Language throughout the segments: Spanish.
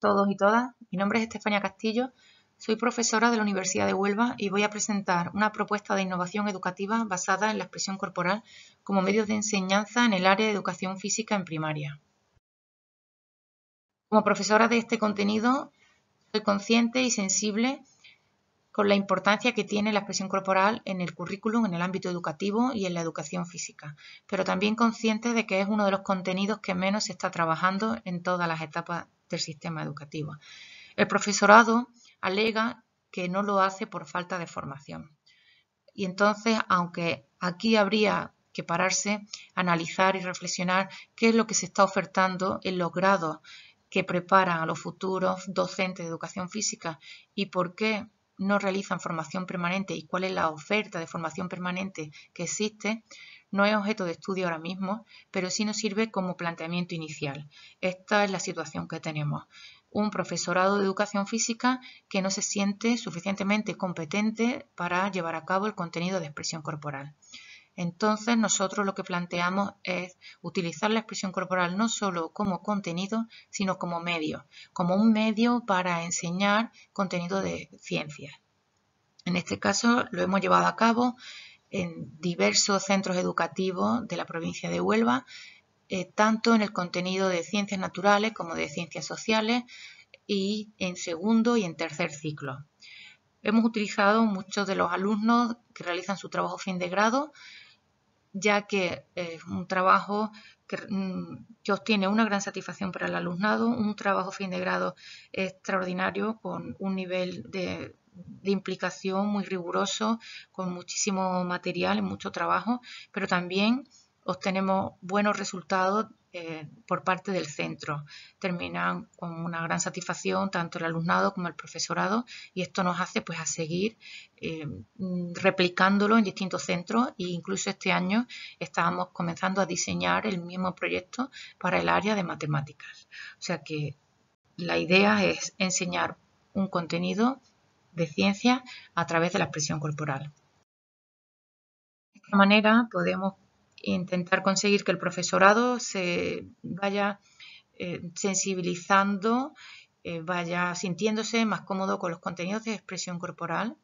todos y todas. Mi nombre es Estefania Castillo. Soy profesora de la Universidad de Huelva y voy a presentar una propuesta de innovación educativa basada en la expresión corporal como medio de enseñanza en el área de educación física en primaria. Como profesora de este contenido, soy consciente y sensible con la importancia que tiene la expresión corporal en el currículum, en el ámbito educativo y en la educación física, pero también consciente de que es uno de los contenidos que menos se está trabajando en todas las etapas del sistema educativo. El profesorado alega que no lo hace por falta de formación. Y entonces, aunque aquí habría que pararse, analizar y reflexionar qué es lo que se está ofertando en los grados que preparan a los futuros docentes de educación física y por qué no realizan formación permanente y cuál es la oferta de formación permanente que existe, no es objeto de estudio ahora mismo, pero sí nos sirve como planteamiento inicial. Esta es la situación que tenemos. Un profesorado de educación física que no se siente suficientemente competente para llevar a cabo el contenido de expresión corporal. Entonces nosotros lo que planteamos es utilizar la expresión corporal no solo como contenido, sino como medio, como un medio para enseñar contenido de ciencias. En este caso lo hemos llevado a cabo en diversos centros educativos de la provincia de Huelva, eh, tanto en el contenido de ciencias naturales como de ciencias sociales y en segundo y en tercer ciclo. Hemos utilizado muchos de los alumnos que realizan su trabajo fin de grado, ya que es un trabajo que, mm, que, obtiene una gran satisfacción para el alumnado, un trabajo fin de grado extraordinario con un nivel de de implicación muy riguroso, con muchísimo material y mucho trabajo, pero también obtenemos buenos resultados eh, por parte del centro. Terminan con una gran satisfacción tanto el alumnado como el profesorado y esto nos hace pues a seguir eh, replicándolo en distintos centros e incluso este año estábamos comenzando a diseñar el mismo proyecto para el área de matemáticas. O sea que la idea es enseñar un contenido de ciencia a través de la expresión corporal. De esta manera podemos intentar conseguir que el profesorado se vaya eh, sensibilizando, eh, vaya sintiéndose más cómodo con los contenidos de expresión corporal,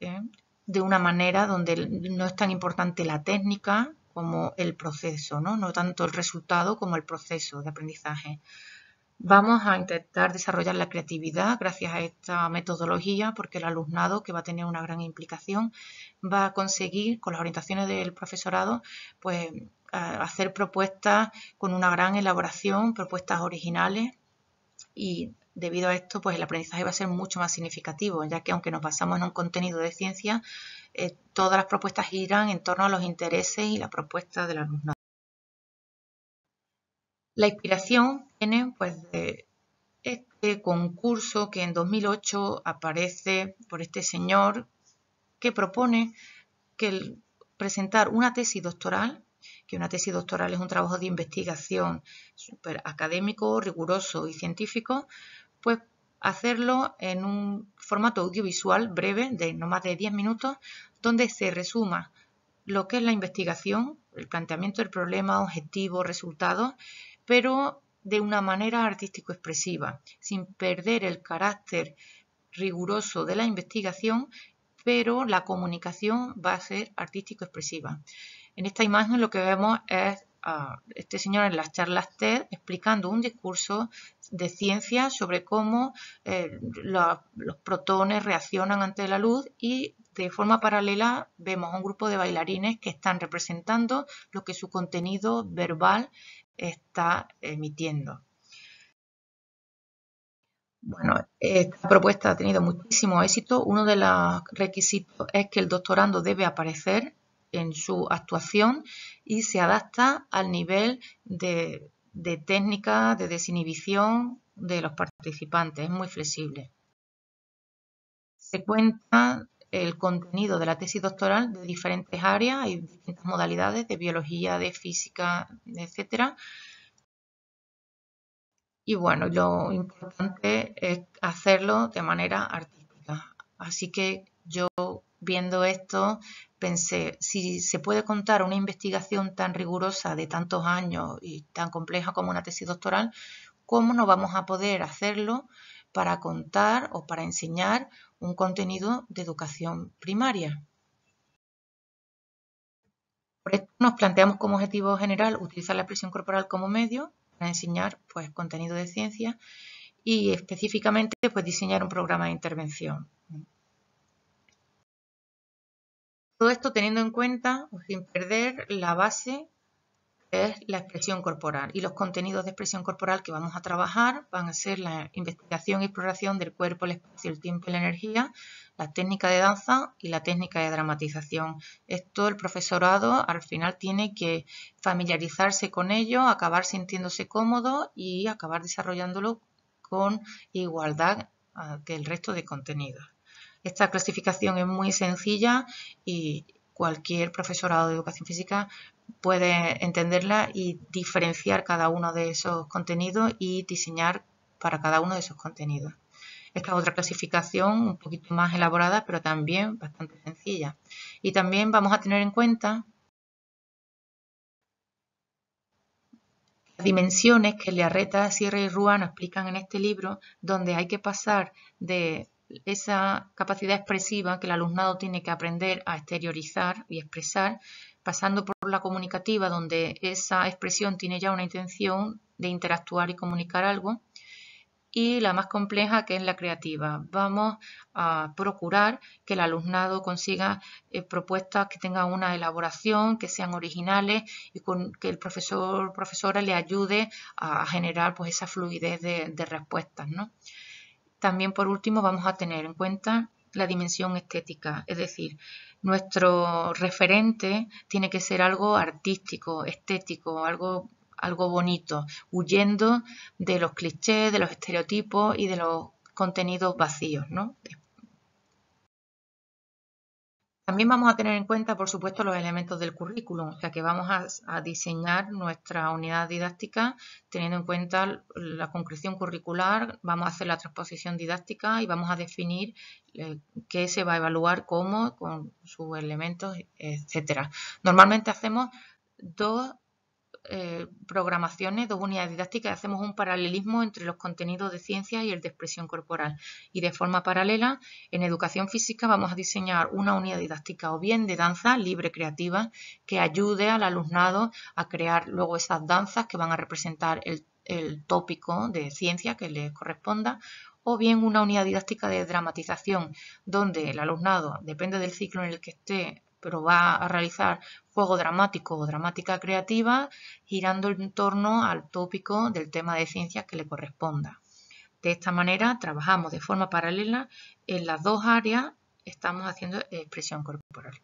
eh, de una manera donde no es tan importante la técnica como el proceso, ¿no? no tanto el resultado como el proceso de aprendizaje. Vamos a intentar desarrollar la creatividad gracias a esta metodología porque el alumnado, que va a tener una gran implicación, va a conseguir con las orientaciones del profesorado pues hacer propuestas con una gran elaboración, propuestas originales y debido a esto pues el aprendizaje va a ser mucho más significativo ya que aunque nos basamos en un contenido de ciencia eh, todas las propuestas giran en torno a los intereses y la propuesta del alumnado. La inspiración viene pues de este concurso que en 2008 aparece por este señor que propone que presentar una tesis doctoral, que una tesis doctoral es un trabajo de investigación súper académico, riguroso y científico, pues hacerlo en un formato audiovisual breve de no más de 10 minutos, donde se resuma lo que es la investigación, el planteamiento del problema, objetivo, resultados pero de una manera artístico-expresiva, sin perder el carácter riguroso de la investigación, pero la comunicación va a ser artístico-expresiva. En esta imagen lo que vemos es a este señor en las charlas TED explicando un discurso de ciencia sobre cómo eh, los protones reaccionan ante la luz y de forma paralela vemos a un grupo de bailarines que están representando lo que su contenido verbal está emitiendo. Bueno, esta propuesta ha tenido muchísimo éxito. Uno de los requisitos es que el doctorando debe aparecer en su actuación y se adapta al nivel de, técnica, de desinhibición de los participantes. Es muy flexible. Se cuenta el contenido de la tesis doctoral de diferentes áreas, hay distintas modalidades de biología, de física, etcétera. Y bueno, lo importante es hacerlo de manera artística. Así que yo viendo esto pensé, si se puede contar una investigación tan rigurosa de tantos años y tan compleja como una tesis doctoral, ¿cómo no vamos a poder hacerlo para contar o para enseñar un contenido de educación primaria? Por esto nos planteamos como objetivo general utilizar la expresión corporal como medio para enseñar pues, contenido de ciencia y específicamente pues, diseñar un programa de intervención. Todo esto teniendo en cuenta, sin perder la base es la expresión corporal. Y los contenidos de expresión corporal que vamos a trabajar van a ser la investigación y exploración del cuerpo, el espacio, el tiempo y la energía, la técnica de danza y la técnica de dramatización. Esto el profesorado al final tiene que familiarizarse con ello, acabar sintiéndose cómodo y acabar desarrollándolo con igualdad que el resto de contenidos. Esta clasificación es muy sencilla y cualquier profesorado de educación física puede entenderla y diferenciar cada uno de esos contenidos y diseñar para cada uno de esos contenidos. Esta otra clasificación un poquito más elaborada, pero también bastante sencilla. Y también vamos a tener en cuenta las dimensiones que Learreta, Sierra y Rúa nos explican en este libro, donde hay que pasar de esa capacidad expresiva que el alumnado tiene que aprender a exteriorizar y expresar, pasando por la comunicativa, donde esa expresión tiene ya una intención de interactuar y comunicar algo, y la más compleja que es la creativa. Vamos a procurar que el alumnado consiga eh, propuestas que tengan una elaboración, que sean originales y con, que el profesor profesora le ayude a generar pues, esa fluidez de, de respuestas. ¿no? También, por último, vamos a tener en cuenta la dimensión estética, es decir, nuestro referente tiene que ser algo artístico, estético, algo, algo bonito, huyendo de los clichés, de los estereotipos y de los contenidos vacíos, ¿no? También vamos a tener en cuenta, por supuesto, los elementos del currículum, o sea que vamos a, diseñar nuestra unidad didáctica teniendo en cuenta la concreción curricular, vamos a hacer la transposición didáctica y vamos a definir eh, qué se va a evaluar, cómo, con sus elementos, etcétera. Normalmente hacemos dos eh, programaciones, dos unidades didácticas, hacemos un paralelismo entre los contenidos de ciencia y el de expresión corporal. Y de forma paralela, en educación física vamos a diseñar una unidad didáctica o bien de danza libre creativa que ayude al alumnado a crear luego esas danzas que van a representar el, el tópico de ciencia que les corresponda o bien una unidad didáctica de dramatización, donde el alumnado, depende del ciclo en el que esté pero va a realizar juego dramático o dramática creativa girando en torno al tópico del tema de ciencia que le corresponda. De esta manera trabajamos de forma paralela en las dos áreas, estamos haciendo expresión corporal.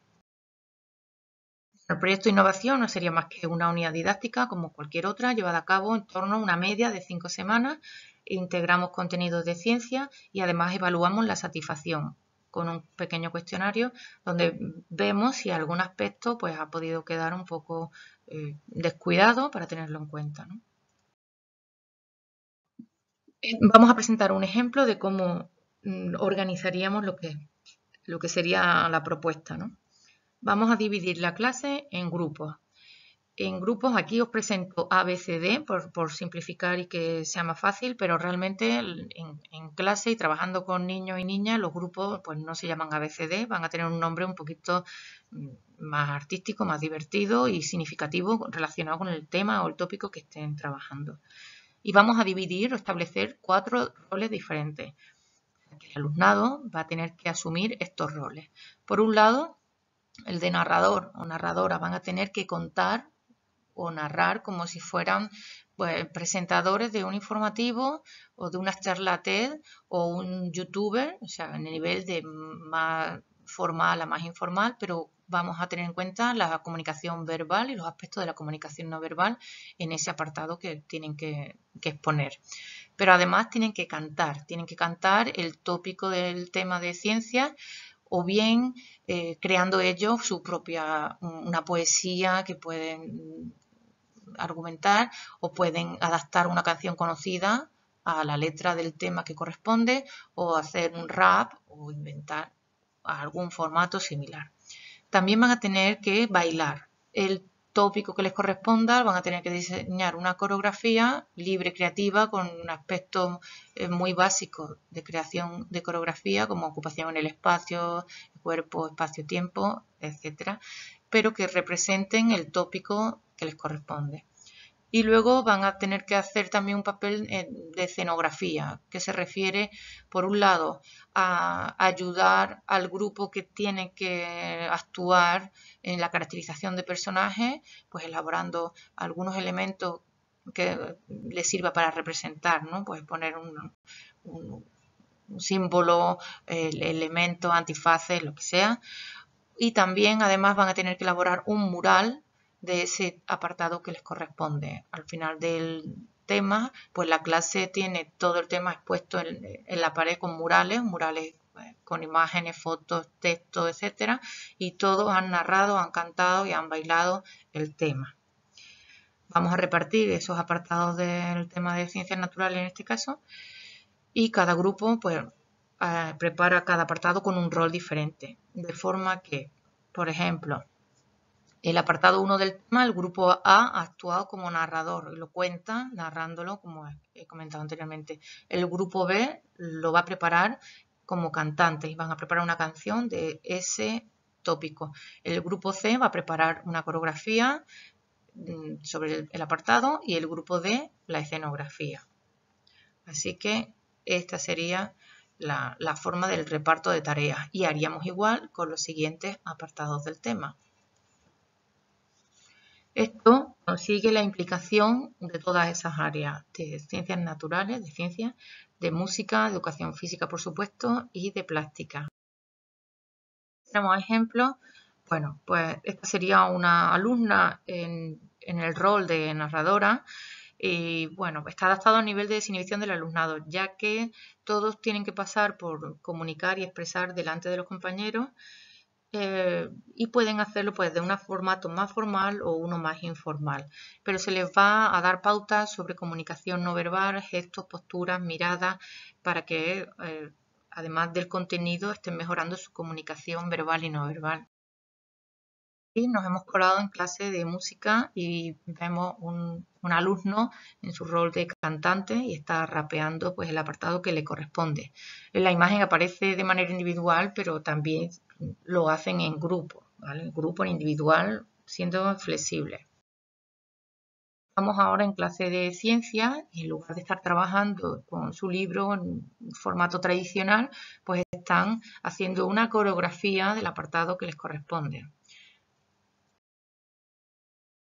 El proyecto de innovación no sería más que una unidad didáctica como cualquier otra llevada a cabo en torno a una media de cinco semanas. Integramos contenidos de ciencia y además evaluamos la satisfacción con un pequeño cuestionario donde vemos si algún aspecto pues, ha podido quedar un poco eh, descuidado para tenerlo en cuenta. Eh, vamos a presentar un ejemplo de cómo mm, organizaríamos lo que, lo que sería la propuesta. Vamos a dividir la clase en grupos en grupos. Aquí os presento ABCD por, simplificar y que sea más fácil, pero realmente en, clase y trabajando con niños y niñas, los grupos pues no se llaman ABCD, van a tener un nombre un poquito mm, más artístico, más divertido y significativo relacionado con el tema o el tópico que estén trabajando. Y vamos a dividir o establecer cuatro roles diferentes. El alumnado va a tener que asumir estos roles. Por un lado, el de narrador o narradora van a tener que contar o narrar como si fueran pues, presentadores de un informativo o de una charla o un youtuber, o sea, en el nivel de más formal a más informal, pero vamos a tener en cuenta la comunicación verbal y los aspectos de la comunicación no verbal en ese apartado que tienen que, exponer. Pero además tienen que cantar, tienen que cantar el tópico del tema de ciencia o bien eh, creando ellos su propia, una poesía que pueden argumentar o pueden adaptar una canción conocida a la letra del tema que corresponde o hacer un rap o inventar algún formato similar. También van a tener que bailar. El tópico que les corresponda, van a tener que diseñar una coreografía libre, creativa, con un aspecto eh, muy básico de creación de coreografía, como ocupación en el espacio, cuerpo, espacio-tiempo, etcétera, pero que representen el tópico que les corresponde y luego van a tener que hacer también un papel eh, de escenografía, que se refiere, por un lado, a ayudar al grupo que tiene que actuar en la caracterización de personajes, pues elaborando algunos elementos que les sirva para representar, ¿no? Pues poner un, símbolo, el elemento, antifaces, lo que sea. Y también, además, van a tener que elaborar un mural de ese apartado que les corresponde. Al final del tema, pues la clase tiene todo el tema expuesto en, la pared con murales, murales eh, con imágenes, fotos, textos, etcétera, y todos han narrado, han cantado y han bailado el tema. Vamos a repartir esos apartados del tema de ciencias naturales en este caso, y cada grupo pues eh, prepara cada apartado con un rol diferente, de forma que, por ejemplo, el apartado 1 del tema, el grupo A ha actuado como narrador y lo cuenta narrándolo como he comentado anteriormente. El grupo B lo va a preparar como cantante y van a preparar una canción de ese tópico. El grupo C va a preparar una coreografía mm, sobre el apartado y el grupo D la escenografía. Así que esta sería la, forma del reparto de tareas y haríamos igual con los siguientes apartados del tema. Esto consigue la implicación de todas esas áreas de ciencias naturales, de ciencias, de música, de educación física, por supuesto, y de plástica. Tenemos ejemplos. Bueno, pues esta sería una alumna en, el rol de narradora y bueno, está adaptado a nivel de desinhibición del alumnado, ya que todos tienen que pasar por comunicar y expresar delante de los compañeros eh, y pueden hacerlo pues de un formato más formal o uno más informal. Pero se les va a dar pautas sobre comunicación no verbal, gestos, posturas, miradas, para que eh, además del contenido estén mejorando su comunicación verbal y no verbal. Nos hemos colado en clase de música y vemos un, alumno en su rol de cantante y está rapeando pues el apartado que le corresponde. La imagen aparece de manera individual, pero también lo hacen en grupo, ¿vale? grupo, en individual, siendo flexible. Estamos ahora en clase de ciencia y en lugar de estar trabajando con su libro en formato tradicional, pues están haciendo una coreografía del apartado que les corresponde.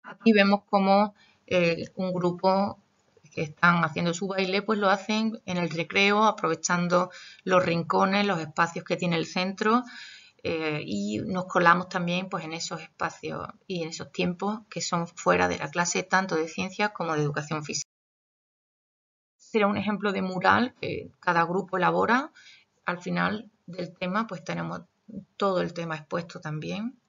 Aquí vemos cómo eh, un grupo que están haciendo su baile, pues lo hacen en el recreo, aprovechando los rincones, los espacios que tiene el centro eh, y nos colamos también pues, en esos espacios y en esos tiempos que son fuera de la clase tanto de ciencias como de educación física. Será un ejemplo de mural que cada grupo elabora. Al final del tema pues tenemos todo el tema expuesto también.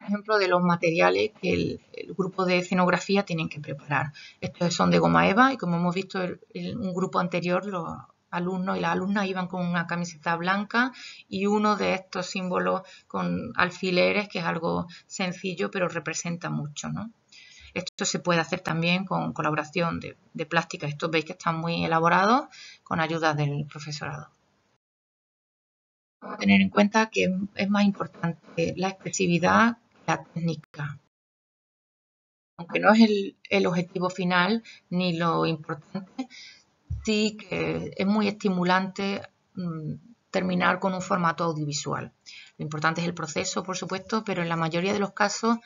Ejemplo de los materiales que el, grupo de escenografía tienen que preparar. Estos son de goma eva y como hemos visto en un grupo anterior los alumnos y las alumnas iban con una camiseta blanca y uno de estos símbolos con alfileres, que es algo sencillo pero representa mucho. ¿no? Esto se puede hacer también con colaboración de, de plástica. Estos veis que están muy elaborados con ayuda del profesorado. A tener en cuenta que es más importante la expresividad la técnica. Aunque no es el, objetivo final ni lo importante, sí que es muy estimulante mm, terminar con un formato audiovisual. Lo importante es el proceso, por supuesto, pero en la mayoría de los casos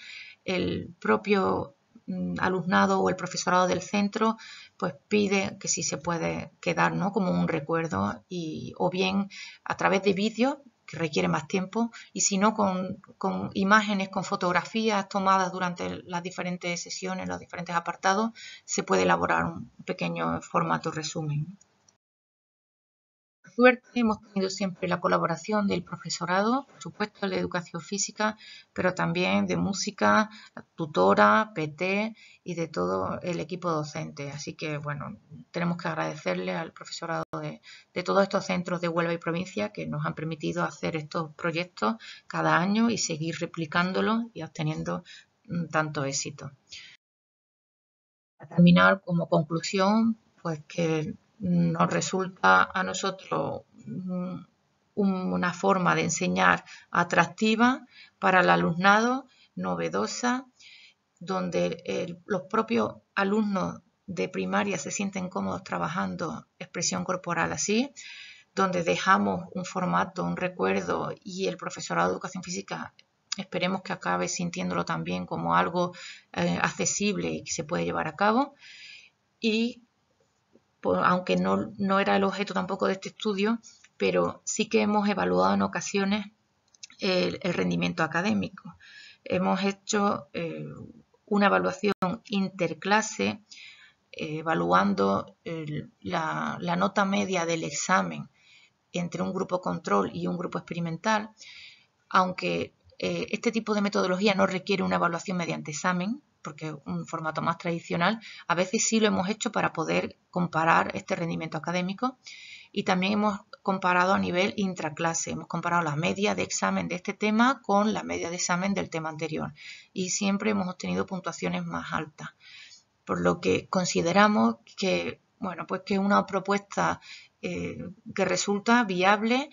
el propio mm, alumnado o el profesorado del centro pues pide que sí se puede quedar ¿no? como un recuerdo y, o bien a través de vídeos que requiere más tiempo, y si no con, con, imágenes, con fotografías tomadas durante las diferentes sesiones, los diferentes apartados, se puede elaborar un pequeño formato resumen suerte hemos tenido siempre la colaboración del profesorado, por supuesto de educación física, pero también de música, tutora, PT y de todo el equipo docente. Así que, bueno, tenemos que agradecerle al profesorado de, todos estos centros de Huelva y provincia que nos han permitido hacer estos proyectos cada año y seguir replicándolos y obteniendo mm, tanto éxito. Para terminar, como conclusión, pues que nos resulta a nosotros una forma de enseñar atractiva para el alumnado, novedosa, donde los propios alumnos de primaria se sienten cómodos trabajando expresión corporal así, donde dejamos un formato, un recuerdo y el profesorado de educación física esperemos que acabe sintiéndolo también como algo eh, accesible y que se puede llevar a cabo. Y pues, aunque no, no, era el objeto tampoco de este estudio, pero sí que hemos evaluado en ocasiones el, rendimiento académico. Hemos hecho eh, una evaluación interclase evaluando la, nota media del examen entre un grupo control y un grupo experimental, aunque eh, este tipo de metodología no requiere una evaluación mediante examen, porque es un formato más tradicional, a veces sí lo hemos hecho para poder comparar este rendimiento académico y también hemos comparado a nivel intraclase, hemos comparado la media de examen de este tema con la media de examen del tema anterior y siempre hemos obtenido puntuaciones más altas por lo que consideramos que, bueno, pues que una propuesta eh, que resulta viable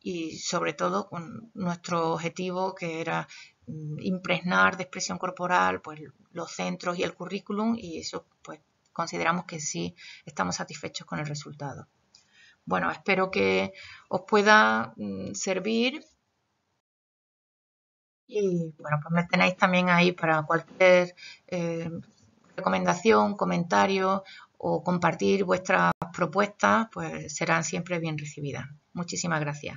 y sobre todo con nuestro objetivo que era mm, impregnar de expresión corporal pues los centros y el currículum y eso pues consideramos que sí estamos satisfechos con el resultado. Bueno, espero que os pueda mm, servir y bueno, pues me tenéis también ahí para cualquier eh, recomendación, comentario o compartir vuestras propuestas, pues serán siempre bien recibidas. Muchísimas gracias.